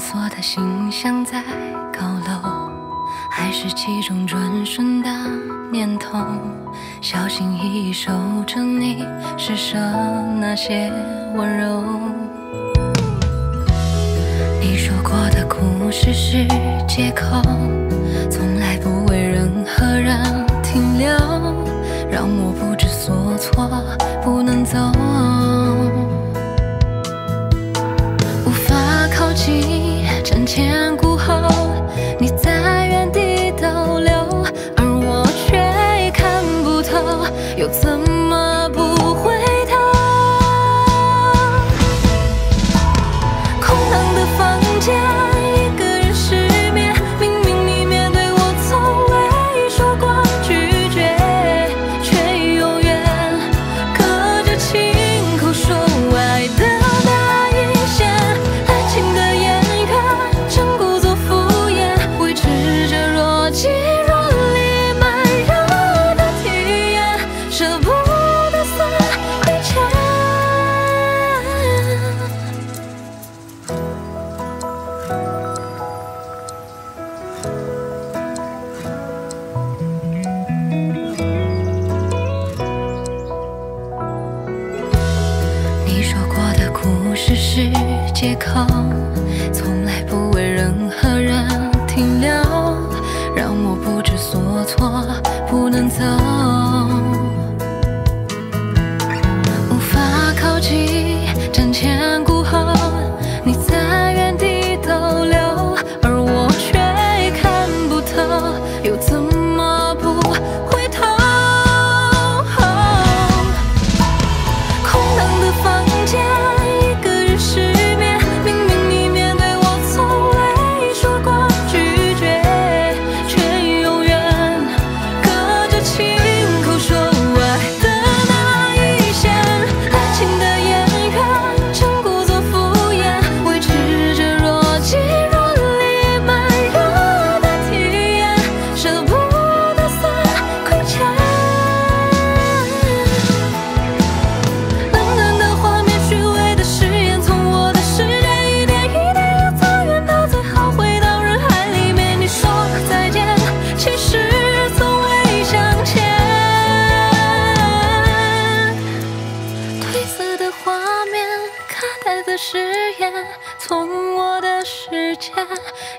锁的心像在高楼，还是其中转瞬的念头？小心翼翼守着你施舍那些温柔。你说过的故事是借口，从来不为任何人停留，让我不知所措，不能走。无法靠近千古借口，从来不为任何人停留，让我不知所措，不能走。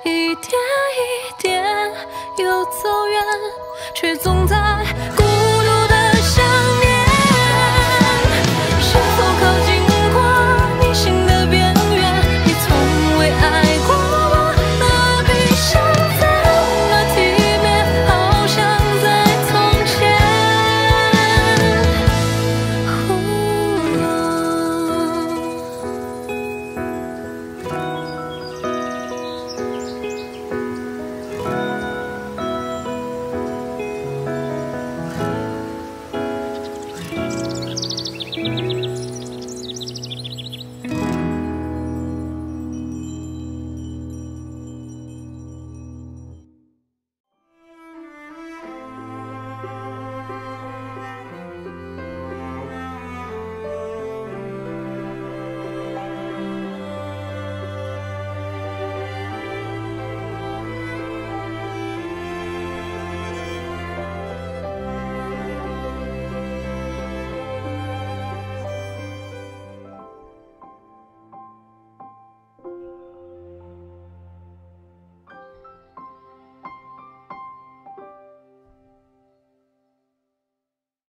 一点一点又走远，却总在。